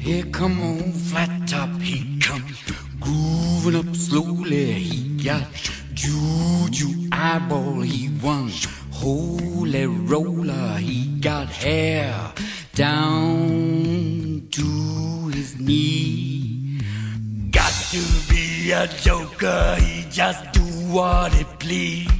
Here come on flat top, he come grooving up slowly. He got juju eyeball, he one holy roller. He got hair down to his knee. Got to be a joker, he just do what he please.